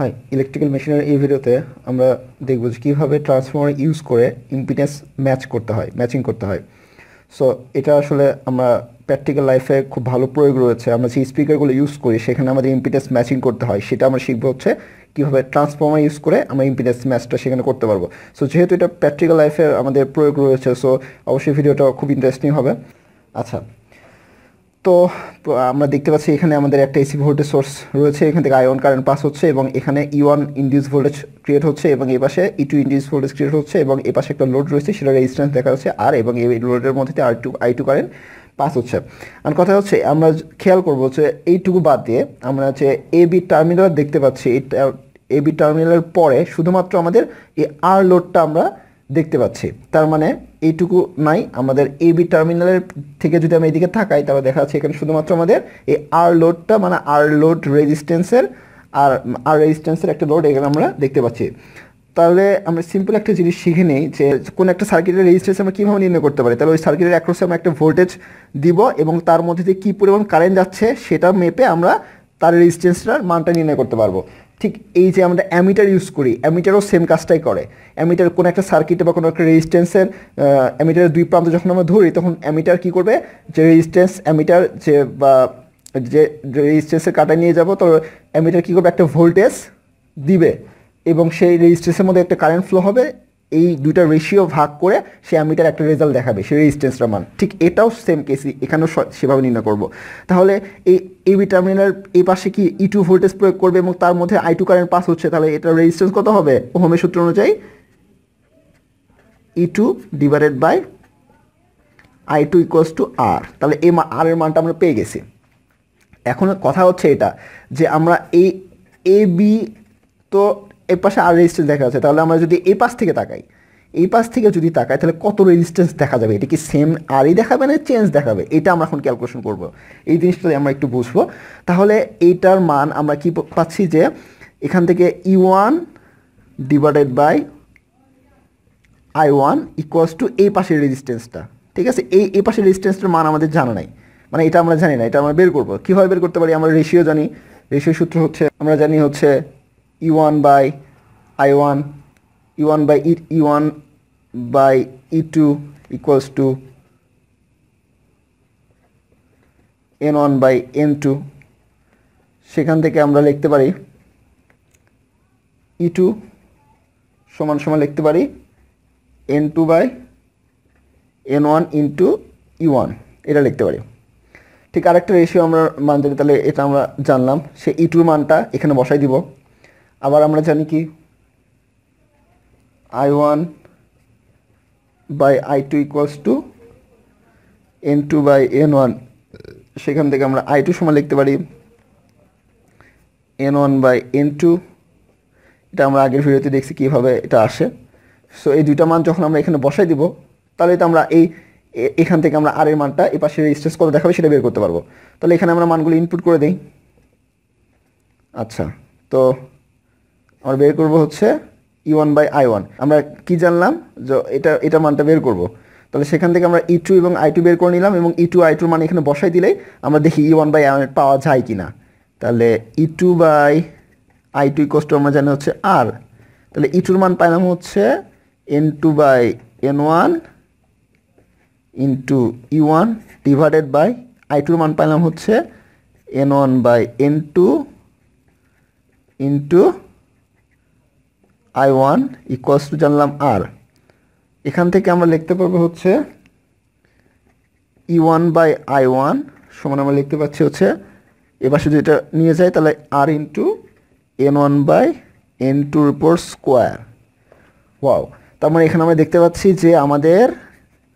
High electrical মেশিনের এই ভিডিওতে আমরা দেখব যে কীভাবে ট্রান্সফর্মার ইউজ করে ইম্পিডেন্স ম্যাচ করতে হয় ম্যাচিং করতে হয়। সো এটা আসলে আমরা প্র্যাকটিক্যাল লাইফে খুব ভালো প্রয়োগ রয়েছে। আমরা যে স্পিকারগুলো ইউজ করি, সেখানে আমাদের ইম্পিডেন্স ম্যাচিং করতে হয়। সেটা আমরা শিখব হচ্ছে কীভাবে ট্রান্সফর্মার ইউজ করে আমরা ইম্পিডেন্স ম্যাচটা সেখানে করতে পারব। সো যেহেতু এটা প্র্যাকটিক্যাল লাইফে আমাদের প্রয়োগ রয়েছে সো অবশ্যই ভিডিওটা খুব ইন্টারেস্টিং হবে। আচ্ছা তো আমরা দেখতে পাচ্ছি এখানে আমাদের একটা এসি ভোল্টেজ সোর্স রয়েছে, এখান থেকে আয়ন কারেন্ট পাস হচ্ছে এবং এখানে E one induce voltage create হচ্ছে এবং এই পাশে E two induce voltage create হচ্ছে এবং এ পাশে একটা লোড রয়েছে সেটা রেজিস্ট্যান্স দেখা যাচ্ছে, আর এবং এই লোডের মধ্যে R two I two current pass হচ্ছে। আর কথা হচ্ছে, আমরা খেয়াল করব যে এইটুকু বাদ দিয়ে আমরা যে এ বি টার্মিনাল দেখতে পাচ্ছি এ বি টার্মিনালের পরে শুধুমাত্র আমাদের এই আর লোডটা আমরা দেখতে পাচ্ছি। তার মানে এইটুকু নাই আমাদের এ বি টার্মিনালের থেকে যদি আমি এদিকে থাকাই তাহলে দেখা যাচ্ছে এখানে শুধুমাত্র আমাদের এই আর লোডটা মানে আর লোড রেজিস্ট্যান্সের আর আর রেজিস্ট্যান্সের একটা লোড এখানে আমরা দেখতে পাচ্ছি। তাহলে আমরা সিম্পল একটা জিনিস শিখে নিই যে কোন একটা সার্কিটের রেজিস্ট্যান্স আমরা কীভাবে নির্ণয় করতে পারি। তাহলে ওই সার্কিটের অ্যাক্রসে আমরা একটা ভোল্টেজ দিব এবং তার মধ্যে দিয়ে কী পরিমাণ কারেন্ট যাচ্ছে, সেটা মেপে আমরা তার রেজিস্ট্যান্সটার মানটা নির্ণয় করতে পারব। ঠিক এই যে আমরা অ্যামিটার ইউজ করি, অ্যামিটারও সেম কাজটাই করে। অ্যামিটার কোনো একটা সার্কিটে বা কোনো একটা রেজিস্ট্যান্সের অ্যামিটারের দুই প্রান্ত যখন আমরা ধরি, তখন অ্যামিটার কী করবে? যে রেজিস্ট্যান্স অ্যামিটার যে, বা যে রেজিস্ট্যান্সের কাটা নিয়ে যাব, তো অ্যামিটার কী করবে? একটা ভোল্টেজ দিবে এবং সেই রেজিস্ট্যান্সের মধ্যে একটা কারেন্ট ফ্লো হবে এই দুইটা রেশিও ভাগ করে সে অ্যামিটার একটা রেজাল্ট দেখাবে, সেই রেজিস্ট্যান্সটার মান। ঠিক এটাও সেম কেসই এখানেও সেভাবে নির্ণয় করব। তাহলে এই এবি টার্মিনাল এই পাশে কি ই টু ভোল্টেজ প্রয়োগ করবে এবং তার মধ্যে আই টু কারেন্ট পাস হচ্ছে, তাহলে এটা রেজিস্ট্যান্স কত হবে? ওহমের সূত্র অনুযায়ী E two divided by I two equals to R তাহলে এই আর এর মানটা আমরা পেয়ে গেছি। এখন কথা হচ্ছে এটা, যে আমরা এই এ বি তো এর পাশে আর রেজিস্ট্যান্স দেখা যাচ্ছে, তাহলে আমরা যদি এই পাশ থেকে তাকাই, এই পাশ থেকে যদি তাকাই, তাহলে কত রেজিস্ট্যান্স দেখা যাবে? এটা কি সেম আরই দেখাবে না চেঞ্জ দেখাবে? এটা আমরা এখন ক্যালকুলেশন করব। এই জিনিসটা আমরা একটু বুঝব। তাহলে এইটার মান আমরা কি পাচ্ছি যে এখান থেকে E one divided by I one equals to এই পাশের রেজিস্ট্যান্সটা ঠিক আছে? এই এই পাশের রেজিস্ট্যান্সটার মান আমাদের জানা নাই। মানে এটা আমরা জানি না, এটা আমরা বের করব। কীভাবে বের করতে পারি? আমরা রেশিও জানি। রেশিও সূত্র হচ্ছে, আমরা জানি হচ্ছে E one by I one E one by E E one by E two equals to N one by N two সেখান থেকে আমরা লিখতে পারি ই টু সমান সমান লিখতে পারি N two by N one E one এটা লিখতে পারি। ঠিক আরেকটা রেশিও আমরা মান তাহলে এটা আমরা জানলাম। সে ই টুর মানটা এখানে বসাই দিব। আবার আমরা জানি কি? I one by I two equals to N two by N one সেখান থেকে আমরা আই টু সময় লিখতে পারি। N one by N two এটা আমরা আগের ভিডিওতে দেখছি কীভাবে এটা আসে। সো এই দুইটা মান যখন আমরা এখানে বসাই দিব, তাহলে তো আমরা এই এখান থেকে আমরা আর এর মানটা এই পাশে রেজিস্ট্রেস কত দেখাবে সেটা বের করতে পারব। তাহলে এখানে আমরা মানগুলো ইনপুট করে দিই। আচ্ছা তো আমরা বের করব হচ্ছে E one by I one আমরা কি জানলাম? যে এটা এটা মানটা বের করব। তাহলে সেখান থেকে আমরা ই টু এবং আই টু বের করে নিলাম এবং ই টু আই টুর মান এখানে বসাই দিলেই আমরা দেখি E one by I one পাওয়া যায় কি না তাহলে E two by I two equals to আমরা জানি হচ্ছে আর তাহলে ই টুর মান পাইলাম হচ্ছে N two by N one into E one divided by I টুর মান পাইলাম হচ্ছে N one by N two into I one equals to জানলাম আর এখান থেকে আমরা লিখতে পারব হচ্ছে E one by I one সমান আমরা লিখতে পাচ্ছি হচ্ছে, এবার শুধু এটা নিয়ে যাই, তাহলে R into N one by N টুর উপর স্কোয়ার ওয়াও তার মানে এখানে আমরা দেখতে পাচ্ছি যে আমাদের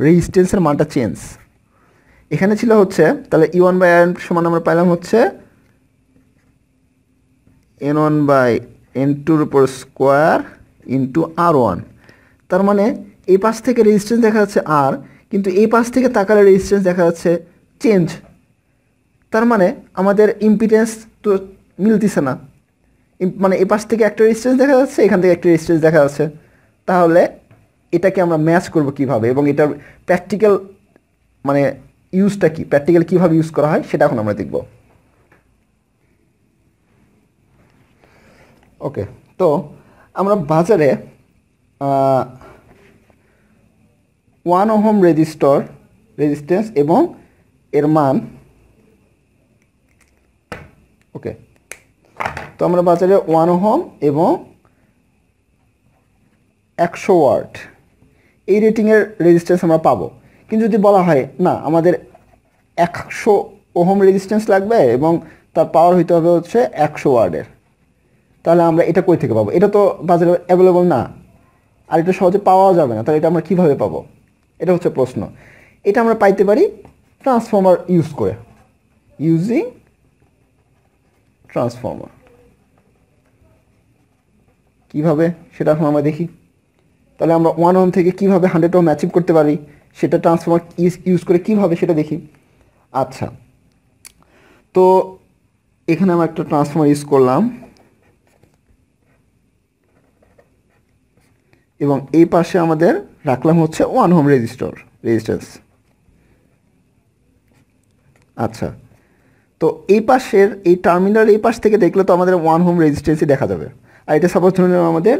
রেজিস্ট্যান্সের মানটা চেঞ্জ এখানে ছিল হচ্ছে, তাহলে ই ওয়ান বাই আর সমান আমরা পাইলাম হচ্ছে এন ওয়ান বাই এন টুর উপর স্কোয়ার ইন্টু আর ওয়ান তার মানে এই পাশ থেকে রেজিস্ট্যান্স দেখা যাচ্ছে আর কিন্তু এই পাশ থেকে তাকালে রেজিস্ট্যান্স দেখা যাচ্ছে চেঞ্জ তার মানে আমাদের ইম্পিটেন্স তো মিলতেছে না। মানে এ পাশ থেকে একটা রেজিস্ট্যান্স দেখা যাচ্ছে, এখান থেকে একটা রেজিস্ট্যান্স দেখা যাচ্ছে। তাহলে এটাকে আমরা ম্যাচ করব কীভাবে? এবং এটার প্র্যাকটিক্যাল মানে ইউজটা কি? প্র্যাকটিক্যাল কীভাবে ইউজ করা হয়? সেটা এখন আমরা দেখব। ওকে তো আমরা বাজারে ওয়ান ওহম রেজিস্টর রেজিস্ট্যান্স এবং এর মান। ওকে তো আমরা বাজারে ওয়ান ওহম এবং একশো ওয়াট। এই রেটিংয়ের রেজিস্ট্যান্স আমরা পাবো। কিন্তু যদি বলা হয়, না, আমাদের একশো ওহম রেজিস্ট্যান্স লাগবে এবং তার পাওয়ার হইতে হবে হচ্ছে একশো ওয়ার্ডের তাহলে আমরা এটা কই থেকে পাবো? এটা তো বাজারে অ্যাভেলেবল না। আর এটা সহজে পাওয়াও যাবে না। তাহলে এটা আমরা কীভাবে পাবো? এটা হচ্ছে প্রশ্ন। এটা আমরা পাইতে পারি ট্রান্সফর্মার ইউজ করে। ইউজিং ট্রান্সফর্মার কীভাবে? সেটা এখন আমরা দেখি। তাহলে আমরা ওয়ান ওম থেকে কীভাবে হান্ড্রেড ওম অ্যাচিভ করতে পারি? সেটা ট্রান্সফর্মার ইউজ করে কীভাবে সেটা দেখি। আচ্ছা। তো এখানে আমরা একটা ট্রান্সফর্মার ইউজ করলাম। এবং এই পাশে আমাদের রাখলাম হচ্ছে ওয়ান হোম রেজিস্টর রেজিস্ট্যান্স আচ্ছা তো এই পাশের, এই টার্মিনাল এই পাশ থেকে দেখলে তো আমাদের ওয়ান হোম রেজিস্ট্যান্সই দেখা যাবে। আর এটা সাপোজ ধরে নিলাম আমাদের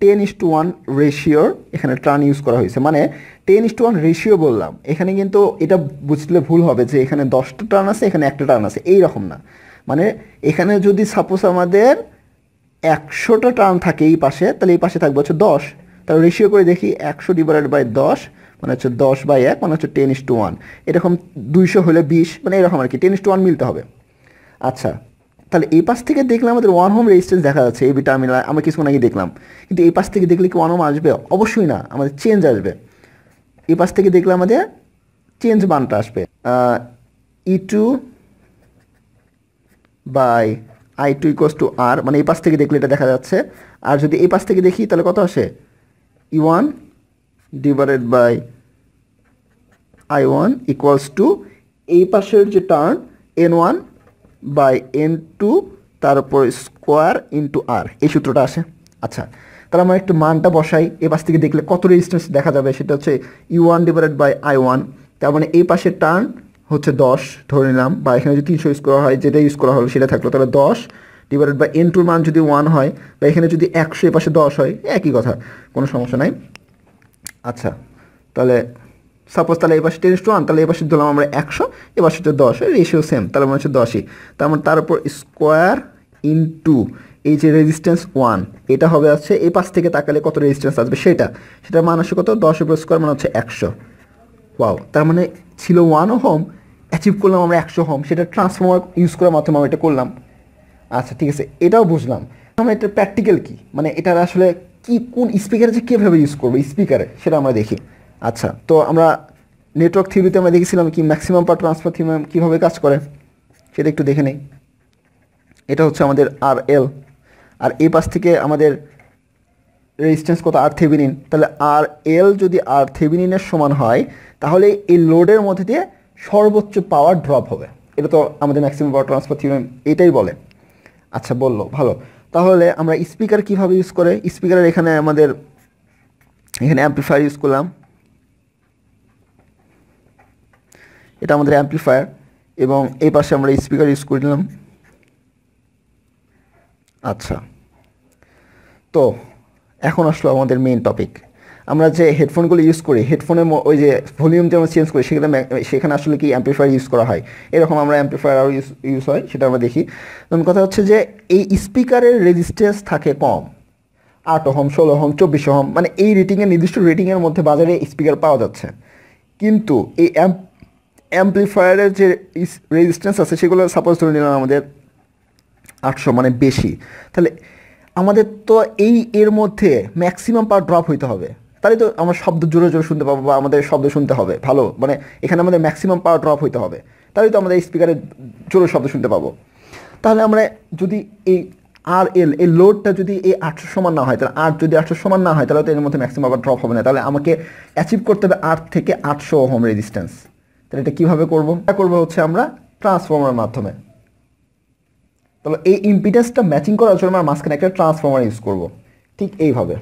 টেন ইস টু ওয়ান রেশিওর এখানে টার্ন ইউজ করা হয়েছে। মানে ten is to one ratio বললাম। এখানে কিন্তু এটা বুঝলে ভুল হবে যে এখানে দশটা টার্ন আছে, এখানে একটা টার্ন আছে। এই রকম না। মানে এখানে যদি সাপোজ আমাদের একশোটা টার্ন থাকে এই পাশে, তাহলে এই পাশে থাকবে হচ্ছে দশ। তাহলে রেশিও করে দেখি একশো ডিভাইডেড বাই দশ মানে হচ্ছে দশ বাই এক মানে হচ্ছে টেন ইস টু ওয়ান এরকম দুইশো হলে বিশ মানে এরকম আর কি টেন ইস টু ওয়ান মিলতে হবে। আচ্ছা তাহলে এই পাশ থেকে দেখলে আমাদের ওয়ান হোম রেজিস্ট্যান্স দেখা যাচ্ছে, এই টার্মিনাল আমরা কিছুক্ষণ আগে দেখলাম। কিন্তু এই পাশ থেকে দেখলে কি ওয়ান হোম আসবে? অবশ্যই না, আমাদের চেঞ্জ আসবে। এই পাশ থেকে দেখলে আমাদের চেঞ্জ মানটা আসবে। E two by I two equals to R মানে এই পাশ থেকে দেখলে এটা দেখা যাচ্ছে। আর যদি এই পাশ থেকে দেখি, তাহলে কত আসে? E one divided by I one equals to এই পাশের যে turn N one by N two তার উপর স্কোয়ার ইন্টু আর এই সূত্রটা আসে। আচ্ছা তাহলে আমরা একটু মানটা বসাই। এ পাশ থেকে দেখলে কত রেজিস্ট্যান্স দেখা যাবে, সেটা হচ্ছে U one divided by I one তার মানে এই পাশের টার্ন হচ্ছে দশ, ধরে নিলাম, বা এখানে যদি তিনশো ইউজ করা হয় যেটা ইউজ করা হলো, সেটা থাকল। তাহলে দশ ডিভাইডেড বাই এন টুর মান যদি ওয়ান হয় বা এখানে যদি একশো এ পাশে দশ হয়, একই কথা, কোনো সমস্যা নাই। আচ্ছা তাহলে সাপোজ তাহলে এই পাশে টেন টু ওয়ান তাহলে এই পাশে ধরলাম আমরা একশো, এ পাশে হচ্ছে দশ রেশিও সেম তাহলে মনে হচ্ছে দশই। তার মানে তার উপর স্কোয়ার ইন্টু এই যে রেজিস্ট্যান্স ওয়ান এটা হবে আছে এই পাশ থেকে তাকালে কত রেজিস্ট্যান্স আসবে? সেটা সেটা মান আসে কত? দশ উপর স্কোয়ার মানে হচ্ছে একশো। ওয়াও তার মানে ছিল ওয়ানও হোম অ্যাচিভ করলাম আমরা একশো হোম সেটা ট্রান্সফর্মার ইউজ করার মাধ্যমে আমরা এটা করলাম। আচ্ছা ঠিক আছে, এটাও বুঝলাম। আমরা এটা প্র্যাকটিক্যাল কি? মানে এটার আসলে কি, কোন স্পিকারে যে কীভাবে ইউজ করব? স্পিকারে সেটা আমরা দেখি। আচ্ছা তো আমরা নেটওয়ার্ক থিওরিতে আমরা দেখেছিলাম কি ম্যাক্সিমাম পার ট্রান্সফার থিওরি কীভাবে কাজ করে? সেটা একটু দেখে নেই। এটা হচ্ছে আমাদের আর এল আর এই পাশ থেকে আমাদের রেজিস্ট্যান্স কত? আর থেভিনিন তাহলে আর এল যদি আর থেভিনিনের সমান হয়, তাহলে এই লোডের মধ্যে দিয়ে সর্বোচ্চ পাওয়ার ড্রপ হবে। এটা তো আমাদের ম্যাক্সিমাম পাওয়ার ট্রান্সফার থিওরি এটাই বলে। আচ্ছা বলল, ভালো। তাহলে আমরা স্পিকার কীভাবে ইউজ করে? স্পিকারের এখানে আমাদের, এখানে অ্যাম্পলিফায়ার ইউজ করলাম। এটা আমাদের অ্যাম্পলিফায়ার এবং এই পাশে আমরা স্পিকার ইউজ করলাম আচ্ছা। তো, এখন আসলো আমাদের মেইন টপিক আমরা যে হেডফোনগুলো ইউজ করি, হেডফোনের ওই যে ভলিউম যে আমরা চেঞ্জ করি সেখানে সেখানে আসলে কি অ্যাম্পলিফায়ার ইউজ করা হয়? এরকম আমরা অ্যাম্পলিফায়ার আরও ইউজ ইউজ হয়, সেটা আমরা দেখি। তখন কথা হচ্ছে যে, এই স্পিকারের রেজিস্ট্যান্স থাকে কম। আট হোম ষোলো হোম চব্বিশ হোম মানে এই রেটিংয়ের নির্দিষ্ট রেটিংয়ের মধ্যে বাজারে স্পিকার পাওয়া যাচ্ছে। কিন্তু এই অ্যাম্প অ্যাম্পলিফায়ারের যে রেজিস্ট্যান্স আছে, সেগুলো সাপোজ ধরে নিলাম আমাদের আটশো মানে বেশি। তাহলে আমাদের তো এই, এর মধ্যে ম্যাক্সিমাম পাওয়ার ড্রপ হইতে হবে। তাহলে তো আমরা শব্দ জোরে জোরে শুনতে পাবো বা আমাদের শব্দ শুনতে হবে, ভালো? মানে এখানে আমাদের ম্যাক্সিমাম পাওয়ার ড্রপ হইতে হবে। তাহলে তো আমাদের স্পিকারে জোরে শব্দ শুনতে পাবো। তাহলে আমরা যদি এই আর এল এই লোডটা যদি এই আটশো সমান না হয়, তাহলে আট যদি আটশো সমান না হয়, তাহলে তো এর মধ্যে ম্যাক্সিমাম পাওয়ার ড্রপ হবে না। তাহলে আমাকে অ্যাচিভ করতে হবে আট থেকে আটশো হোম রেজিস্ট্যান্স তাহলে এটা কীভাবে করব? এটা করব হচ্ছে আমরা ট্রান্সফর্মারের মাধ্যমে। তাহলে এই ইম্পিডেন্সটা ম্যাচিং করার জন্য আমরা মাঝখানে একটা ট্রান্সফর্মার ইউজ করব। ঠিক এইভাবে।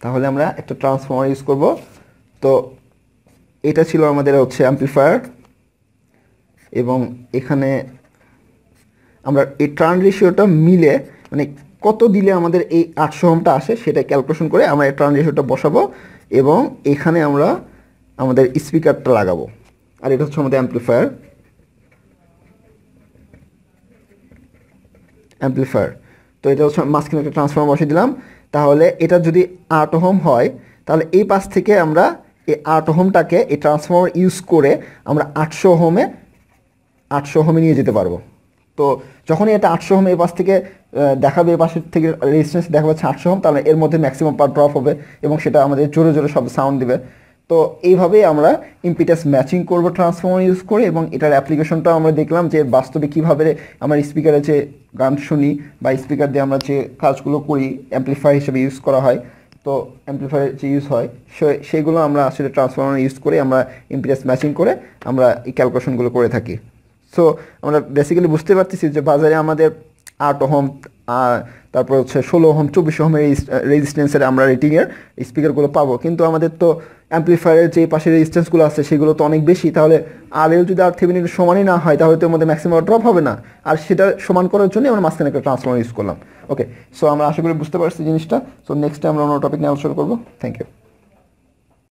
তাহলে আমরা একটা ট্রান্সফর্মার ইউজ করব। তো এটা ছিল আমাদের হচ্ছে অ্যাম্পলিফায়ার এবং এখানে আমরা এই টার্ন রেশিওটা মিলে মানে কত দিলে আমাদের এই আটশো হোমটা আসে সেটা ক্যালকুলেশন করে আমরা এই টার্ন রেশিওটা বসাবো এবং এখানে আমরা আমাদের স্পিকারটা লাগাবো। আর এটা হচ্ছে আমাদের অ্যাম্পলিফায়ার অ্যাম্পলিফায়ার তো এটা হচ্ছে মাঝখানে একটা ট্রান্সফর্মার বসিয়ে দিলাম। তাহলে এটা যদি আট হোম হয়, তাহলে এই পাশ থেকে আমরা এই আট হোমটাকে এই ট্রান্সফর্মার ইউজ করে আমরা আটশো হোমে আটশো হোমে নিয়ে যেতে পারব। তো যখনই এটা আটশো হোম এই পাশ থেকে দেখাবে, এই পাশের থেকে রেজিস্ট্যান্স দেখাবে হচ্ছে আটশো হোম তাহলে এর মধ্যে ম্যাক্সিমাম পার ড্রপ হবে এবং সেটা আমাদের জোরে জোরে সব সাউন্ড দিবে। তো এইভাবেই আমরা ইম্পিটাস ম্যাচিং করব ট্রান্সফর্মার ইউজ করে এবং এটার অ্যাপ্লিকেশনটাও আমরা দেখলাম যে বাস্তবে কীভাবে আমরা স্পিকারে যে গান শুনি বা স্পিকার দিয়ে আমরা যে কাজগুলো করি অ্যাম্পলিফায়ার হিসেবে ইউজ করা হয়, তো অ্যাম্পলিফায়ার যে ইউজ হয় সেগুলো আমরা আসলে ট্রান্সফর্মার ইউজ করে আমরা ইম্পিটাস ম্যাচিং করে আমরা এই ক্যালকুলেশনগুলো করে থাকি। সো আমরা বেসিক্যালি বুঝতে পারতেছি যে বাজারে আমাদের আট ওহম তারপর হচ্ছে ষোলো ওহম, চব্বিশ ওহমের রেজিস্ট্যান্সের আমরা রেটিংয়ের স্পিকারগুলো পাবো। কিন্তু আমাদের তো অ্যাম্পলিফায়ারের যে পাশে রেজিস্ট্যান্সগুলো আছে, সেগুলো তো অনেক বেশি। তাহলে আর এল যদি আর থেভেনিন সমানই না হয়, তাহলে তো আমাদের ম্যাক্সিমাম ড্রপ হবে না। আর সেটা সমান করার জন্য আমরা মাঝখানে একটা ট্রান্সফর্মার ইউজ করলাম। ওকে সো আমরা আশা করি বুঝতে পারছি জিনিসটা। সো নেক্সট টাইম আমরা অন্য টপিক নিয়ে আলোচনা করব। Thank you